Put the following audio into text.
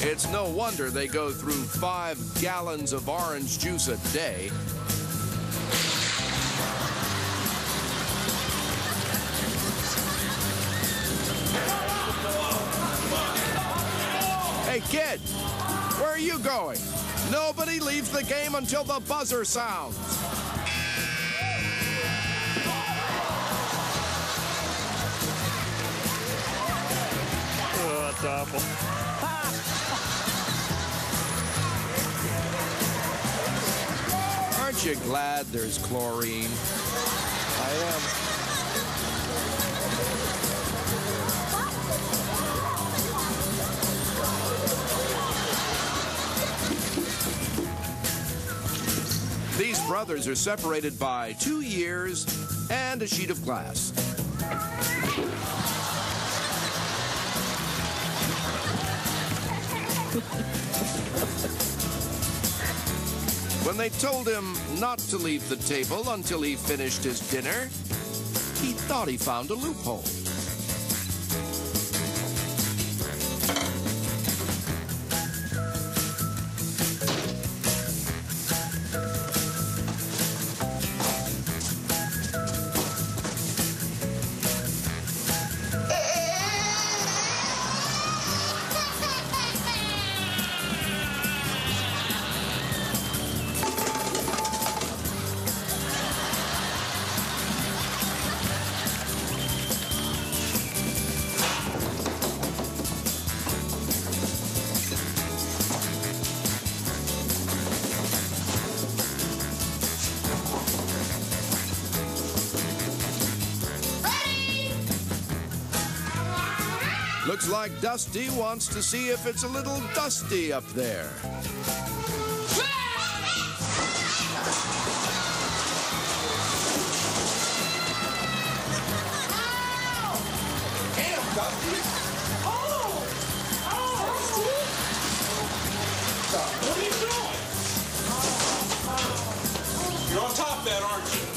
It's no wonder they go through five gallons of orange juice a day. Hey, kid, where are you going? Nobody leaves the game until the buzzer sounds. Oh, that's awful. Aren't you glad there's chlorine? I am. These brothers are separated by two years and a sheet of glass. When they told him not to leave the table until he finished his dinner, he thought he found a loophole. Looks like Dusty wants to see if it's a little dusty up there. Damn, Dusty. Oh! Oh! What are you doing? You're on top of that, aren't you?